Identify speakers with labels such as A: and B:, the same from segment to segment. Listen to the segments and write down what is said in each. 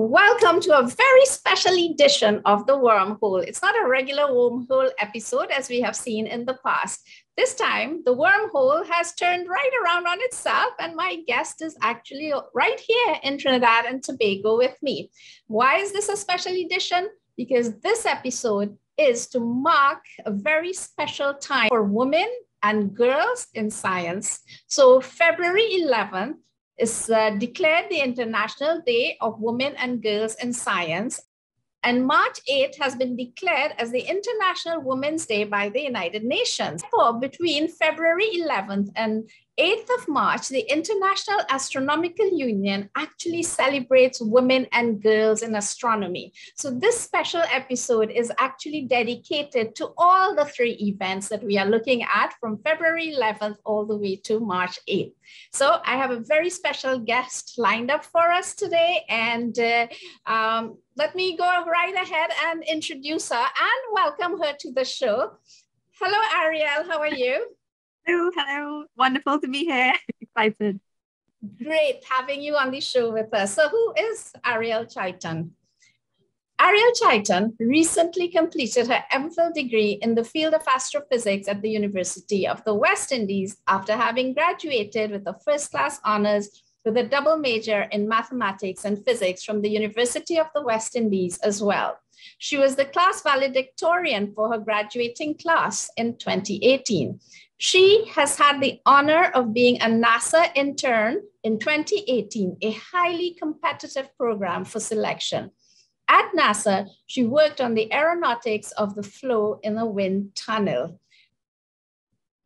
A: Welcome to a very special edition of The Wormhole. It's not a regular wormhole episode as we have seen in the past. This time, the wormhole has turned right around on itself, and my guest is actually right here in Trinidad and Tobago with me. Why is this a special edition? Because this episode is to mark a very special time for women and girls in science. So, February 11th is uh, declared the International Day of Women and Girls in Science. And March 8th has been declared as the International Women's Day by the United Nations. For between February 11th and 8th of March, the International Astronomical Union actually celebrates women and girls in astronomy. So, this special episode is actually dedicated to all the three events that we are looking at from February 11th all the way to March 8th. So, I have a very special guest lined up for us today. And uh, um, let me go right ahead and introduce her and welcome her to the show. Hello, Ariel. How are you?
B: Hello, hello. Wonderful to be here. Excited.
A: Great having you on the show with us. So, who is Ariel Chitan? Ariel Chitan recently completed her MPhil degree in the field of astrophysics at the University of the West Indies after having graduated with a first class honors with a double major in mathematics and physics from the University of the West Indies as well. She was the class valedictorian for her graduating class in 2018. She has had the honor of being a NASA intern in 2018, a highly competitive program for selection. At NASA, she worked on the aeronautics of the flow in a wind tunnel.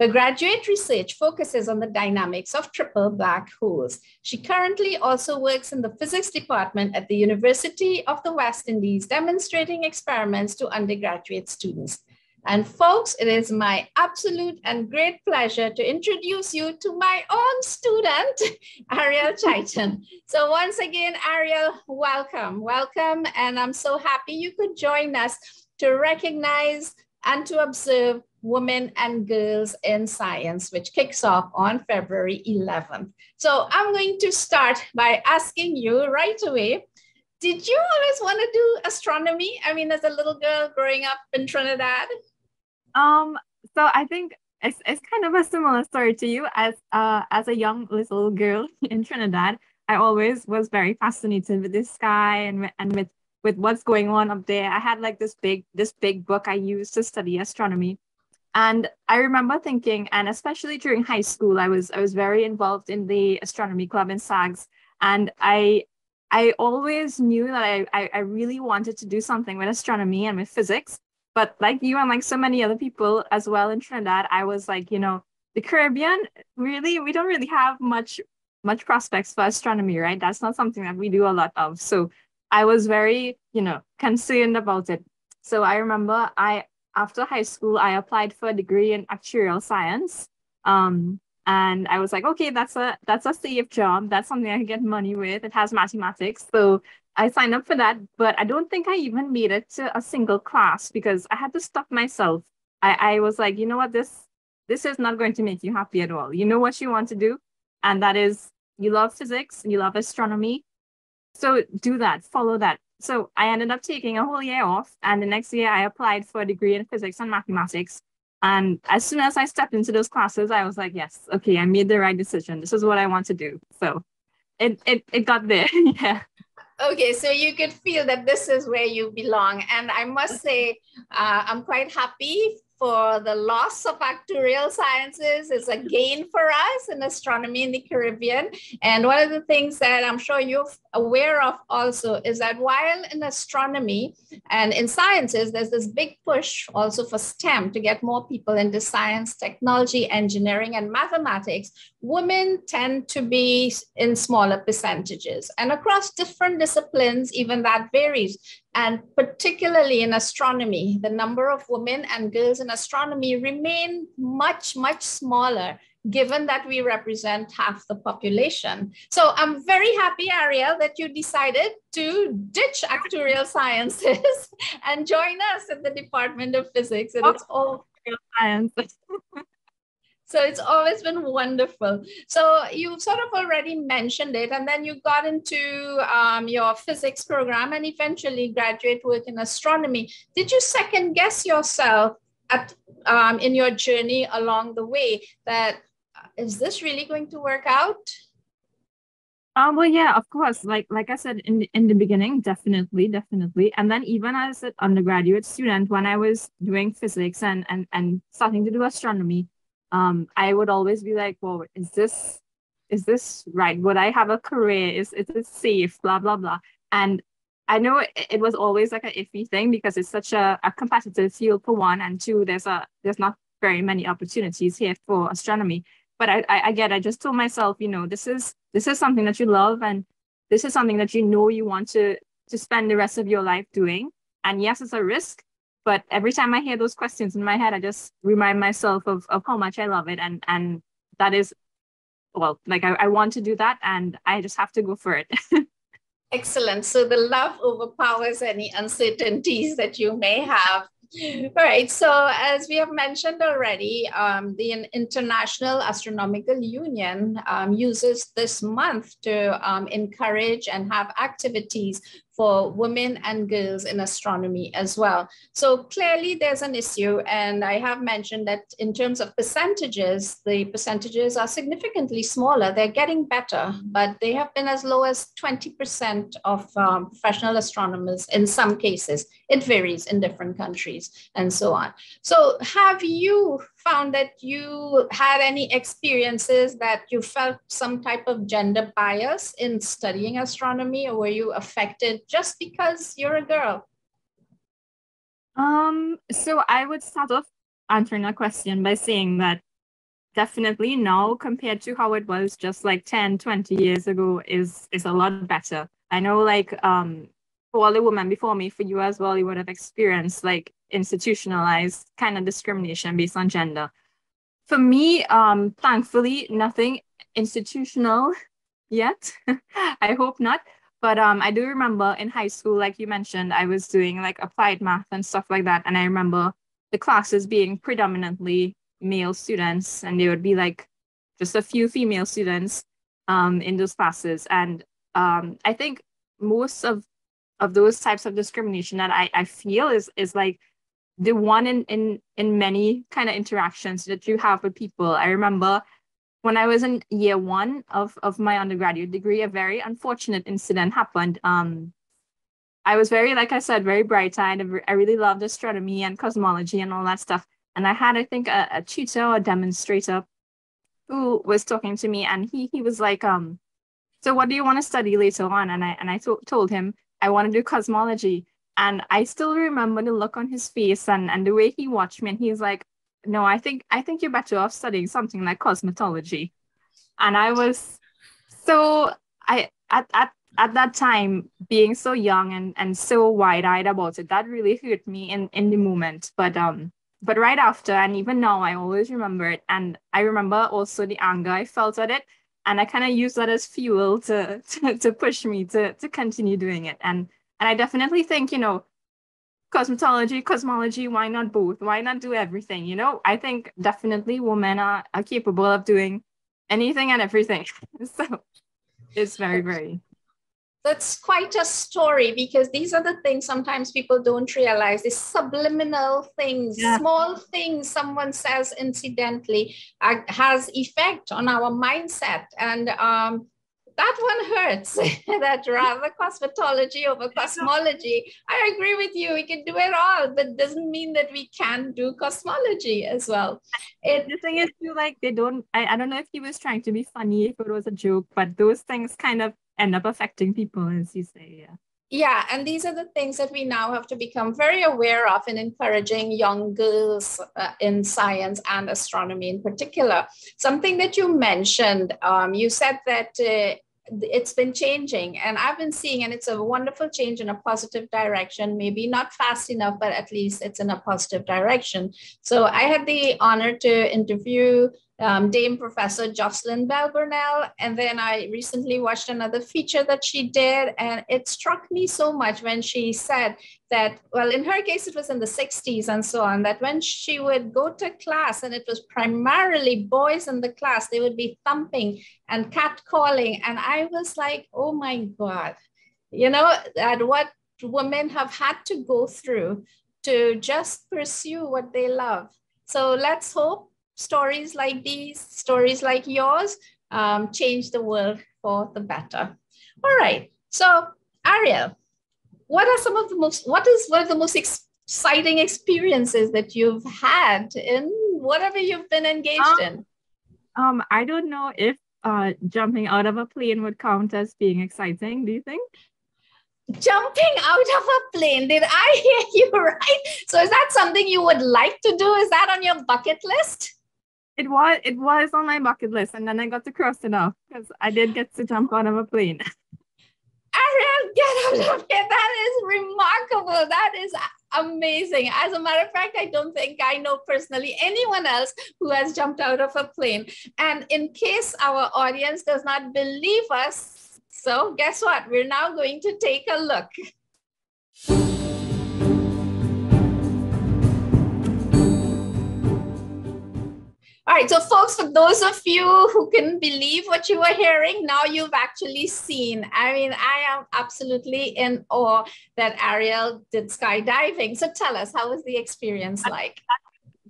A: Her graduate research focuses on the dynamics of triple black holes. She currently also works in the physics department at the University of the West Indies, demonstrating experiments to undergraduate students. And folks, it is my absolute and great pleasure to introduce you to my own student, Ariel Chitan. So once again, Ariel, welcome, welcome. And I'm so happy you could join us to recognize and to observe Women and Girls in Science, which kicks off on February 11th. So I'm going to start by asking you right away, did you always want to do astronomy? I mean, as a little girl growing up in Trinidad?
B: Um, so I think it's, it's kind of a similar story to you as uh as a young little girl in Trinidad. I always was very fascinated with the sky and and with with what's going on up there. I had like this big this big book I used to study astronomy. And I remember thinking, and especially during high school, I was I was very involved in the astronomy club in SAGS. And I I always knew that I, I, I really wanted to do something with astronomy and with physics. But like you and like so many other people as well in Trinidad, I was like, you know, the Caribbean, really, we don't really have much much prospects for astronomy, right? That's not something that we do a lot of. So I was very, you know, concerned about it. So I remember I after high school, I applied for a degree in actuarial science. Um, and I was like, okay, that's a that's a safe job. That's something I can get money with. It has mathematics. So I signed up for that, but I don't think I even made it to a single class because I had to stop myself. I, I was like, you know what, this this is not going to make you happy at all. You know what you want to do, and that is you love physics, you love astronomy. So do that, follow that. So I ended up taking a whole year off, and the next year I applied for a degree in physics and mathematics. And as soon as I stepped into those classes, I was like, yes, okay, I made the right decision. This is what I want to do. So it it it got there. yeah.
A: Okay, so you could feel that this is where you belong. And I must say, uh, I'm quite happy for the loss of actuarial sciences is a gain for us in astronomy in the Caribbean. And one of the things that I'm sure you're aware of also is that while in astronomy and in sciences, there's this big push also for STEM to get more people into science, technology, engineering, and mathematics, women tend to be in smaller percentages. And across different disciplines, even that varies. And particularly in astronomy, the number of women and girls in astronomy remain much, much smaller given that we represent half the population. So I'm very happy, Ariel, that you decided to ditch actuarial sciences and join us in the Department of Physics. And it's oh. all
B: science.
A: So it's always been wonderful. So you sort of already mentioned it, and then you got into um, your physics program and eventually graduate work in astronomy. Did you second guess yourself at um, in your journey along the way that uh, this really going to work out?
B: Um, well, yeah, of course. Like like I said in the, in the beginning, definitely, definitely. And then even as an undergraduate student, when I was doing physics and and and starting to do astronomy, um, I would always be like, well, is this is this right? Would I have a career? Is is it safe? Blah blah blah. And I know it, it was always like an iffy thing because it's such a, a competitive field for one, and two, there's a there's not very many opportunities here for astronomy. But I, I, I get, I just told myself, you know, this is this is something that you love, and this is something that you know you want to to spend the rest of your life doing. And yes, it's a risk, but every time I hear those questions in my head, I just remind myself of, of how much I love it. And and that is well, like I, I want to do that and I just have to go for it.
A: Excellent. So the love overpowers any uncertainties that you may have. All right. So as we have mentioned already, um, the International Astronomical Union um, uses this month to um, encourage and have activities for women and girls in astronomy as well. So clearly there's an issue. And I have mentioned that in terms of percentages, the percentages are significantly smaller. They're getting better, but they have been as low as 20% of um, professional astronomers in some cases. It varies in different countries and so on. So have you found that you had any experiences that you felt some type of gender bias in studying astronomy or were you affected just because you're a girl?
B: Um so i would start off answering that question by saying that definitely now compared to how it was just like 10 20 years ago is is a lot better. I know like um for all the women before me for you as well you would have experienced like institutionalized kind of discrimination based on gender. For me, um, thankfully, nothing institutional yet. I hope not. But um, I do remember in high school, like you mentioned, I was doing like applied math and stuff like that. And I remember the classes being predominantly male students, and there would be like just a few female students um, in those classes. And um, I think most of of those types of discrimination that I, I feel is is like the one in in in many kind of interactions that you have with people. I remember when I was in year one of of my undergraduate degree, a very unfortunate incident happened. Um, I was very, like I said, very bright eyed. I really loved astronomy and cosmology and all that stuff. And I had, I think, a, a tutor or demonstrator who was talking to me, and he he was like, um, so what do you want to study later on? And I and I to- told him I want to do cosmology. And I still remember the look on his face and, and the way he watched me. And he's like, no, I think I think you're better off studying something like cosmetology. And I was so I at at at that time being so young and and so wide-eyed about it, that really hurt me in in the moment. But um but right after and even now I always remember it. And I remember also the anger I felt at it. And I kind of used that as fuel to, to to push me to to continue doing it. And and I definitely think, you know, cosmetology, cosmology, why not both? Why not do everything? You know, I think definitely women are, are capable of doing anything and everything. so it's very, very
A: that's quite a story because these are the things sometimes people don't realize these subliminal things yeah. small things someone says incidentally uh, has effect on our mindset and um, that one hurts. That rather cosmetology over cosmology. I agree with you. We can do it all but doesn't mean that we can do cosmology as well.
B: It, the thing is too like they don't I, I don't know if he was trying to be funny if it was a joke but those things kind of end up affecting people as you say yeah
A: yeah, and these are the things that we now have to become very aware of in encouraging young girls uh, in science and astronomy in particular. Something that you mentioned, um, you said that uh, it's been changing and I've been seeing, and it's a wonderful change in a positive direction, maybe not fast enough, but at least it's in a positive direction. So I had the honor to interview um, Dame Professor Jocelyn Bell Burnell. And then I recently watched another feature that she did, and it struck me so much when she said that, well, in her case, it was in the 60s and so on, that when she would go to class and it was primarily boys in the class, they would be thumping and catcalling. And I was like, oh my God, you know, that what women have had to go through to just pursue what they love. So let's hope stories like these, stories like yours, um, change the world for the better. All right. So, Ariel, what are some of the most, what is one of the most exciting experiences that you've had in whatever you've been engaged um, in?
B: Um, I don't know if uh, jumping out of a plane would count as being exciting. Do you think?
A: jumping out of a plane. Did I hear you right? So is that something you would like to do? Is that on your bucket list?
B: It was it was on my bucket list and then I got to cross it off because I did get to jump out of a plane.
A: Ariel, get out of here. That is remarkable. That is amazing. As a matter of fact, I don't think I know personally anyone else who has jumped out of a plane. And in case our audience does not believe us, so guess what? We're now going to take a look. All right, so folks, for those of you who couldn't believe what you were hearing, now you've actually seen. I mean, I am absolutely in awe that Ariel did skydiving. So tell us, how was the experience like?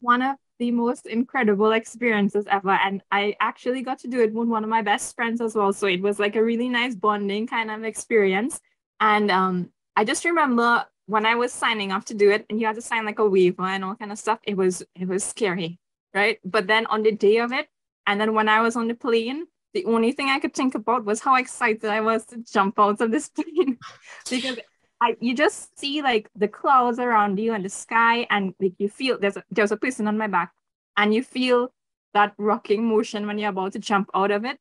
B: One of the most incredible experiences ever. And I actually got to do it with one of my best friends as well. So it was like a really nice bonding kind of experience. And um, I just remember when I was signing off to do it and you had to sign like a waiver and all kind of stuff, it was it was scary, right? But then on the day of it, and then when I was on the plane, the only thing I could think about was how excited I was to jump out of this plane. Because I, you just see like the clouds around you and the sky and like you feel there's a, there's a person on my back and you feel that rocking motion when you're about to jump out of it.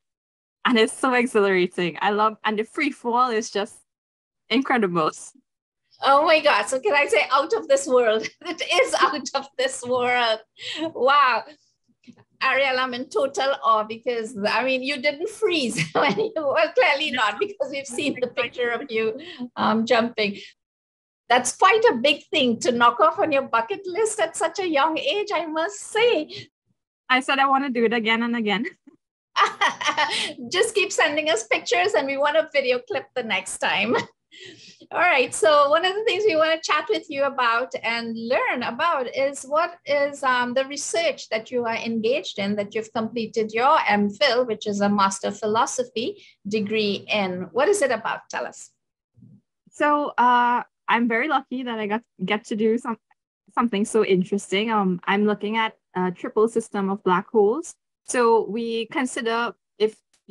B: And it's so exhilarating. I love and the free fall is just incredible
A: oh my god so can i say out of this world it is out of this world wow Ariel, I'm in total awe because I mean, you didn't freeze when you well, clearly not because we've seen the picture of you um, jumping. That's quite a big thing to knock off on your bucket list at such a young age, I must say.
B: I said I want to do it again and again.
A: Just keep sending us pictures and we want a video clip the next time. All right. So one of the things we want to chat with you about and learn about is what is um, the research that you are engaged in that you've completed your MPhil, which is a Master of Philosophy degree in. What is it about? Tell us.
B: So uh, I'm very lucky that I got get to do some something so interesting. Um, I'm looking at a triple system of black holes. So we consider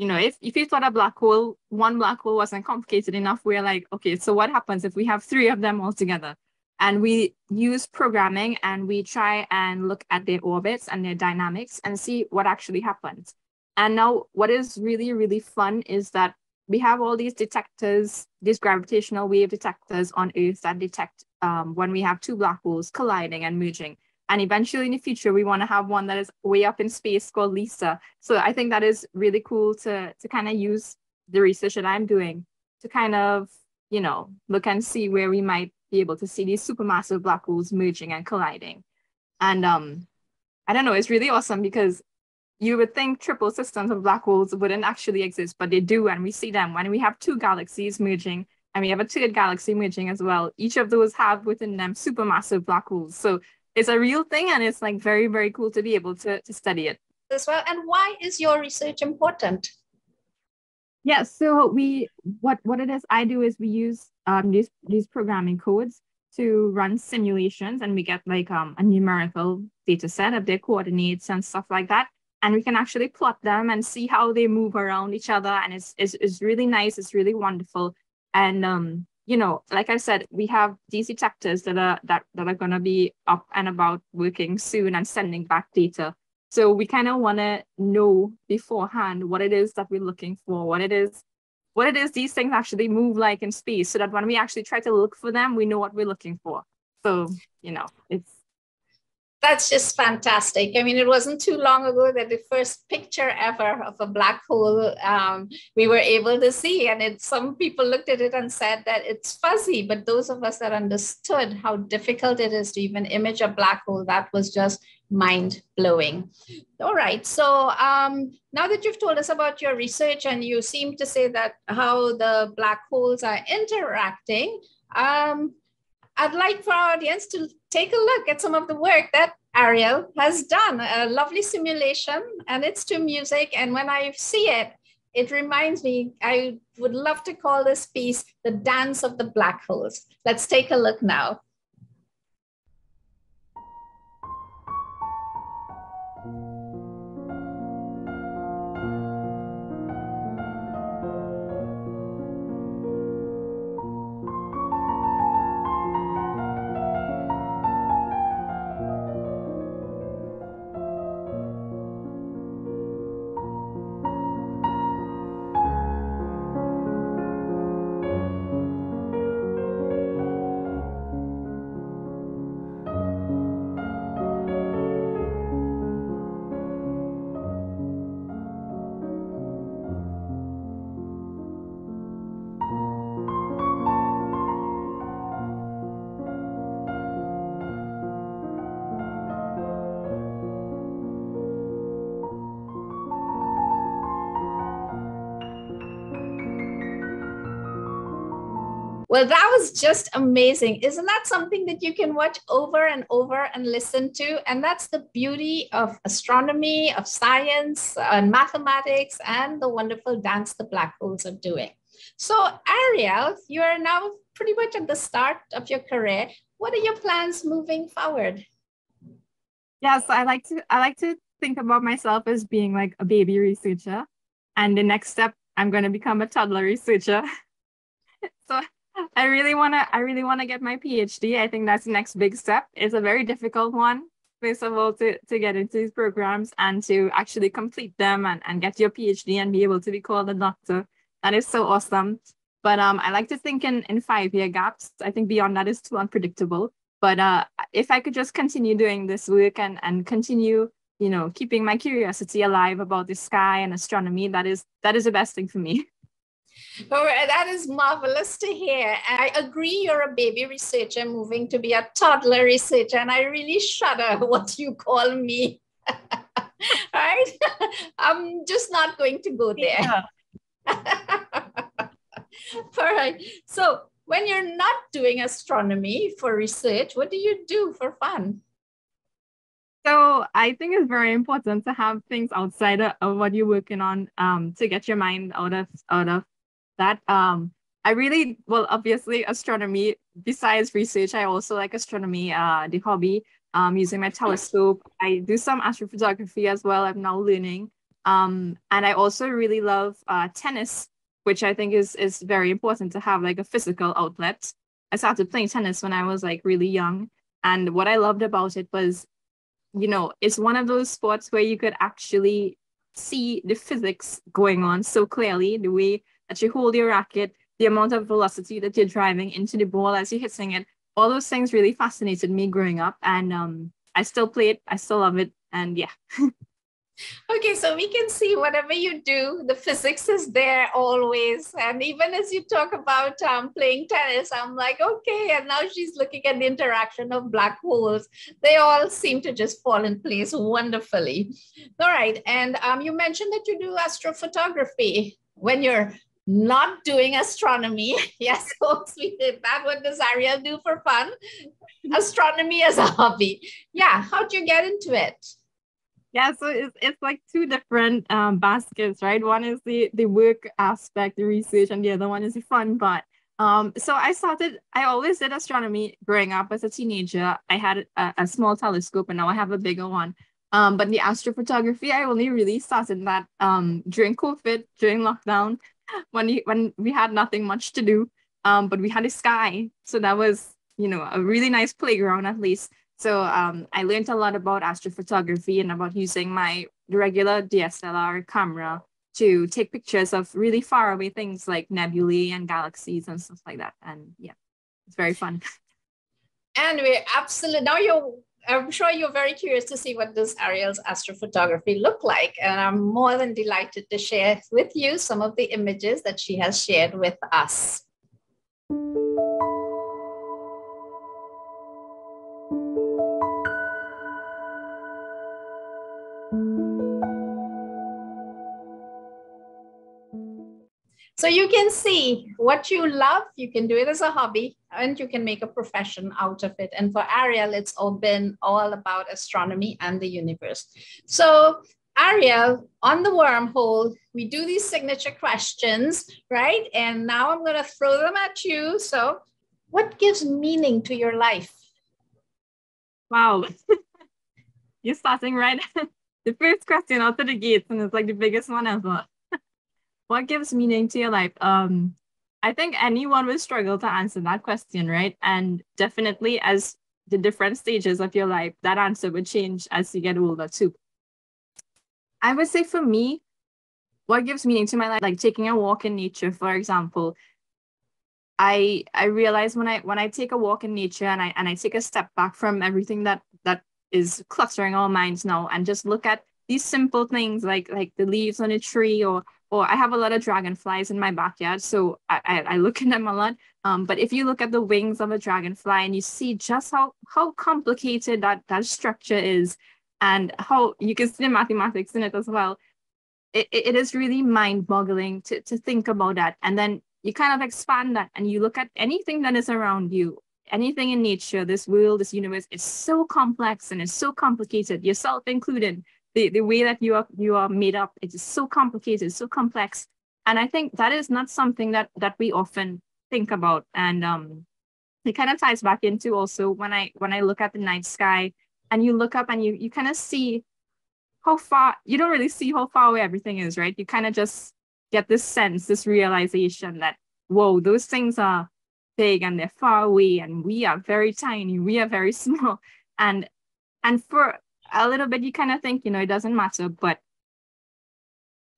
B: you know, if, if you thought a black hole, one black hole wasn't complicated enough, we're like, okay, so what happens if we have three of them all together? And we use programming and we try and look at their orbits and their dynamics and see what actually happens. And now what is really, really fun is that we have all these detectors, these gravitational wave detectors on Earth that detect um, when we have two black holes colliding and merging. And eventually in the future, we want to have one that is way up in space called LISA. So I think that is really cool to, to kind of use the research that I'm doing to kind of, you know, look and see where we might be able to see these supermassive black holes merging and colliding. And um, I don't know, it's really awesome because you would think triple systems of black holes wouldn't actually exist, but they do. And we see them when we have two galaxies merging and we have a third galaxy merging as well. Each of those have within them supermassive black holes. So it's a real thing and it's like very very cool to be able to, to study it.
A: As well and why is your research important?
B: Yeah so we what what it is i do is we use um these these programming codes to run simulations and we get like um a numerical data set of their coordinates and stuff like that. And we can actually plot them and see how they move around each other and it's it's, it's really nice it's really wonderful. And um you know, like I said, we have these detectors that are that, that are going to be up and about working soon and sending back data. So we kind of want to know beforehand what it is that we're looking for, what it is, what it is these things actually move like in space, so that when we actually try to look for them, we know what we're looking for. So you know, it's
A: That's just fantastic. I mean, it wasn't too long ago that the first picture ever of a black hole um, we were able to see. And it, some people looked at it and said that it's fuzzy, but those of us that understood how difficult it is to even image a black hole, that was just mind blowing. All right. So um, now that you've told us about your research and you seem to say that how the black holes are interacting, um, I'd like for our audience to take a look at some of the work that Ariel has done. A lovely simulation, and it's to music. And when I see it, it reminds me, I would love to call this piece The Dance of the Black Holes. Let's take a look now. Well, that was just amazing. Isn't that something that you can watch over and over and listen to? And that's the beauty of astronomy, of science, uh, and mathematics, and the wonderful dance the black holes are doing. So, Ariel, you are now pretty much at the start of your career. What are your plans moving forward?
B: Yes, I like to I like to think about myself as being like a baby researcher. And the next step, I'm going to become a toddler researcher. so I really want to I really want to get my PhD. I think that's the next big step. It's a very difficult one, first of all, to, to get into these programs and to actually complete them and, and get your PhD and be able to be called a doctor. That is so awesome. But um, I like to think in, in five year gaps. I think beyond that is too unpredictable. But uh, if I could just continue doing this work and, and continue, you know, keeping my curiosity alive about the sky and astronomy, that is that is the best thing for me.
A: Oh, that is marvelous to hear. I agree you're a baby researcher moving to be a toddler researcher, and I really shudder what you call me. right? I'm just not going to go there. Yeah. All right. So, when you're not doing astronomy for research, what do you do for fun?
B: So I think it's very important to have things outside of what you're working on um, to get your mind out of out of that. Um, I really, well, obviously astronomy, besides research, I also like astronomy, uh, the hobby, um, using my telescope. I do some astrophotography as well. I'm now learning. Um, and I also really love uh, tennis, which I think is, is very important to have like a physical outlet. I started playing tennis when I was like really young. And what I loved about it was, you know, it's one of those sports where you could actually see the physics going on so clearly, the way that you hold your racket, the amount of velocity that you're driving into the ball as you're hitting it. All those things really fascinated me growing up. And um, I still play it. I still love it. And yeah.
A: okay, so we can see whatever you do, the physics is there always. And even as you talk about um, playing tennis, I'm like, okay. And now she's looking at the interaction of black holes. They all seem to just fall in place wonderfully. All right. And um, you mentioned that you do astrophotography when you're not doing astronomy. yes, folks, we did that. What does Ariel do for fun? astronomy as a hobby. Yeah, how'd you get into it?
B: Yeah, so it's, it's like two different um, baskets, right? One is the, the work aspect, the research, and the other one is the fun part. Um, so I started, I always did astronomy growing up as a teenager. I had a, a small telescope and now I have a bigger one. Um, but the astrophotography, I only really started that um, during COVID, during lockdown when we, when we had nothing much to do. Um, but we had a sky, so that was you know a really nice playground at least. So um, I learned a lot about astrophotography and about using my regular DSLR camera to take pictures of really far away things like nebulae and galaxies and stuff like that. And yeah, it's very fun.
A: And we're absolutely now you're I'm sure you're very curious to see what does Ariel's astrophotography look like. And I'm more than delighted to share with you some of the images that she has shared with us. You can see what you love, you can do it as a hobby, and you can make a profession out of it. And for Ariel, it's all been all about astronomy and the universe. So Ariel, on the wormhole, we do these signature questions, right? And now I'm going to throw them at you. So, what gives meaning to your life?
B: Wow. You're starting right. the first question out of the gates, and it's like the biggest one ever what gives meaning to your life? Um, I think anyone would struggle to answer that question, right? And definitely as the different stages of your life, that answer would change as you get older too. I would say for me, what gives meaning to my life, like taking a walk in nature, for example, I I realize when I when I take a walk in nature and I and I take a step back from everything that that is cluttering our minds now and just look at these simple things like like the leaves on a tree or or I have a lot of dragonflies in my backyard, so I, I, I look at them a lot. Um, but if you look at the wings of a dragonfly and you see just how how complicated that that structure is, and how you can see the mathematics in it as well, it, it is really mind-boggling to to think about that. And then you kind of expand that and you look at anything that is around you, anything in nature, this world, this universe, it's so complex and it's so complicated, yourself included the, the way that you are you are made up it is so complicated so complex. And i think that is not something that that we often think about. And um it kind of ties back into also when i when i look at the night sky and you look up and you you kind of see how far you don't really see how far away everything is right? You kind of just get this sense this realization that whoa those things are big and they're far away and we are very tiny we are very small. And and for a little bit you kind of think you know it doesn't matter but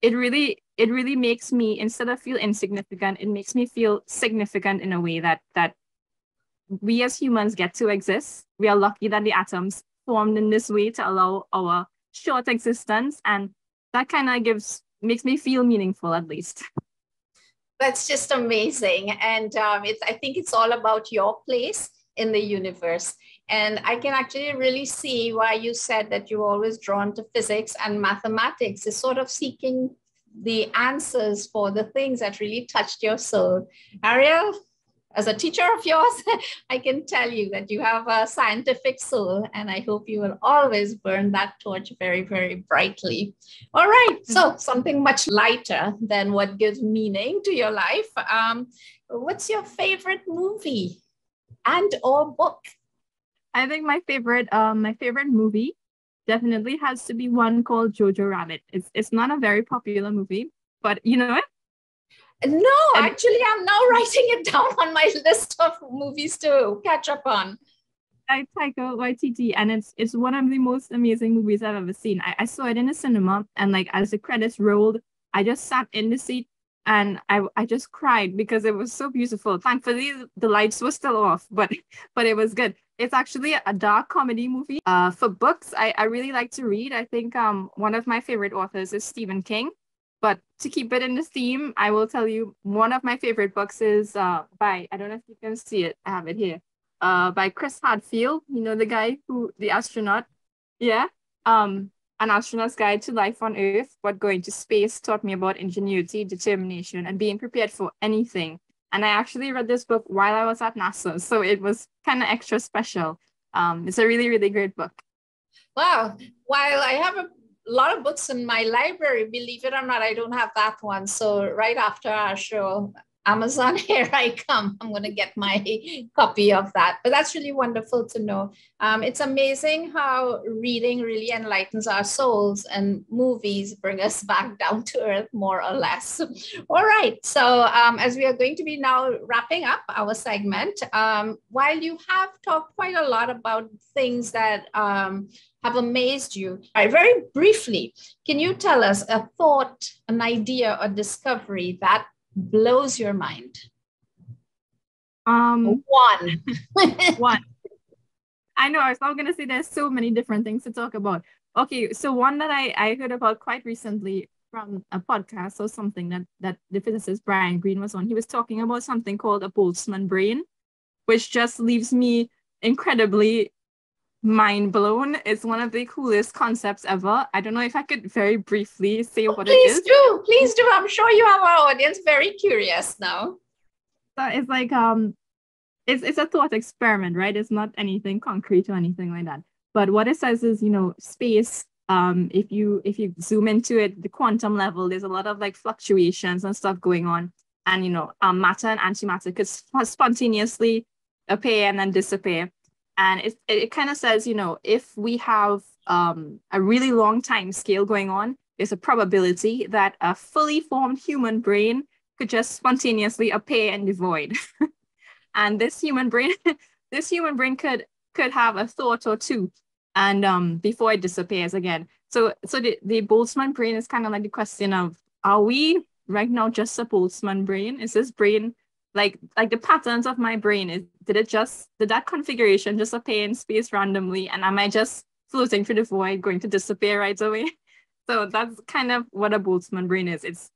B: it really it really makes me instead of feel insignificant it makes me feel significant in a way that that we as humans get to exist. We are lucky that the atoms formed in this way to allow our short existence and that kind of gives makes me feel meaningful at least.
A: That's just amazing and um, it's i think it's all about your place in the universe and I can actually really see why you said that you're always drawn to physics and mathematics is sort of seeking the answers for the things that really touched your soul. Ariel, as a teacher of yours, I can tell you that you have a scientific soul, and I hope you will always burn that torch very, very brightly. All right, so something much lighter than what gives meaning to your life. Um, what's your favorite movie and or book?
B: I think my favorite, um, my favorite movie definitely has to be one called Jojo Rabbit. It's it's not a very popular movie, but you know it.
A: No, and, actually, I'm now writing it down on my list of movies to catch up on.
B: I Taika Waititi, and it's it's one of the most amazing movies I've ever seen. I, I saw it in a cinema, and like as the credits rolled, I just sat in the seat and I I just cried because it was so beautiful. Thankfully, the lights were still off, but but it was good. It's actually a dark comedy movie. Uh, for books, I, I really like to read. I think um one of my favorite authors is Stephen King. But to keep it in the theme, I will tell you one of my favorite books is uh by I don't know if you can see it. I have it here. Uh, by Chris Hadfield. You know the guy who the astronaut. Yeah. Um, an astronaut's guide to life on Earth, What going to space taught me about ingenuity, determination, and being prepared for anything. And I actually read this book while I was at NASA, so it was kind of extra special. Um, it's a really, really great book.
A: Wow. While I have a lot of books in my library, believe it or not, I don't have that one. So right after our show, Amazon, here I come. I'm going to get my copy of that. But that's really wonderful to know. Um, it's amazing how reading really enlightens our souls and movies bring us back down to earth, more or less. All right. So, um, as we are going to be now wrapping up our segment, um, while you have talked quite a lot about things that um, have amazed you. Very briefly, can you tell us a thought, an idea, or discovery that blows your mind?
B: Um,
A: one.
B: one. I know. I was not gonna say there's so many different things to talk about. Okay, so one that I, I heard about quite recently from a podcast or something that that the physicist Brian Greene was on. He was talking about something called a Boltzmann brain, which just leaves me incredibly mind blown. It's one of the coolest concepts ever. I don't know if I could very briefly say oh, what it is.
A: Please do, please do. I'm sure you have our audience very curious now.
B: So it's like um, it's it's a thought experiment, right? It's not anything concrete or anything like that. But what it says is, you know, space. Um, if you if you zoom into it, the quantum level, there's a lot of like fluctuations and stuff going on, and you know, um, matter and antimatter could spontaneously appear and then disappear and it, it kind of says you know if we have um, a really long time scale going on there's a probability that a fully formed human brain could just spontaneously appear in the void. And this human brain this human brain could could have a thought or two and um before it disappears again. So so the, the boltzmann brain is kind of like the question of are we right now just a boltzmann brain? Is this brain like like the patterns of my brain is did it just did that configuration just appear in space randomly? And am i just floating through the void going to disappear right away? So that's kind of what a boltzmann brain is. It's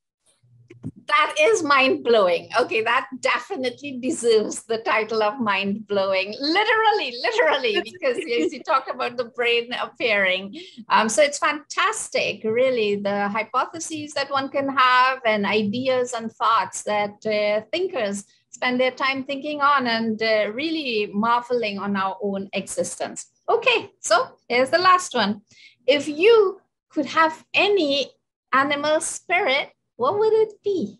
A: that is mind blowing. Okay, that definitely deserves the title of mind blowing. Literally, literally, because yes, you talk about the brain appearing. Um, so it's fantastic, really, the hypotheses that one can have and ideas and thoughts that uh, thinkers spend their time thinking on and uh, really marveling on our own existence. Okay, so here's the last one. If you could have any animal spirit what would it be?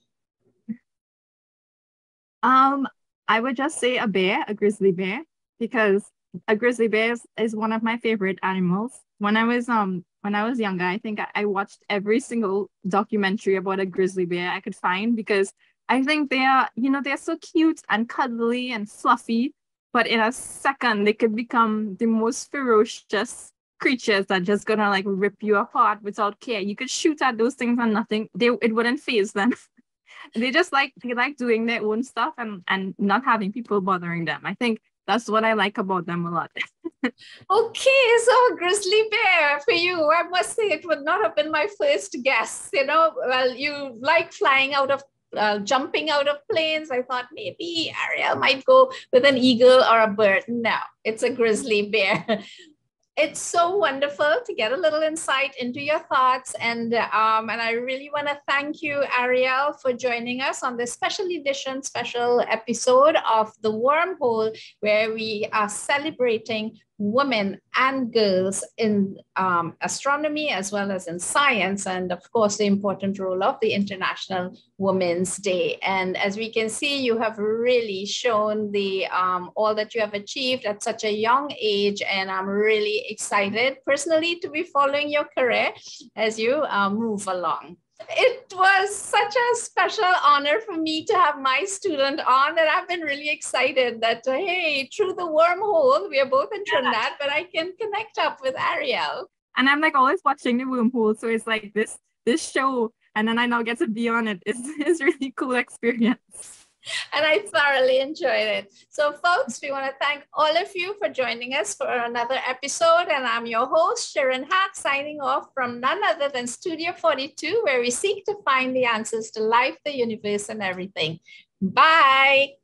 B: Um, I would just say a bear, a grizzly bear, because a grizzly bear is, is one of my favorite animals. When I was um when I was younger, I think I, I watched every single documentary about a grizzly bear I could find because I think they are, you know, they're so cute and cuddly and fluffy, but in a second they could become the most ferocious creatures that just gonna like rip you apart without care. You could shoot at those things and nothing, they it wouldn't phase them. they just like they like doing their own stuff and and not having people bothering them. I think that's what I like about them a lot.
A: okay, so grizzly bear for you. I must say it would not have been my first guess. You know, well, you like flying out of uh, jumping out of planes. I thought maybe Ariel might go with an eagle or a bird. No, it's a grizzly bear it's so wonderful to get a little insight into your thoughts. And, um, and I really want to thank you, Ariel, for joining us on this special edition, special episode of The Wormhole, where we are celebrating women and girls in um, astronomy as well as in science, and of course, the important role of the International Women's Day. And as we can see, you have really shown the um, all that you have achieved at such a young age, and I'm really excited personally to be following your career as you uh, move along it was such a special honor for me to have my student on and i've been really excited that hey through the wormhole we are both in trinidad yeah. but i can connect up with ariel.
B: And i'm like always watching the wormhole so it's like this this show and then i now get to be on it. It is is really cool experience
A: and I thoroughly enjoyed it. So, folks, we want to thank all of you for joining us for another episode. And I'm your host, Shirin Haque, signing off from none other than Studio 42, where we seek to find the answers to life, the universe, and everything. Bye.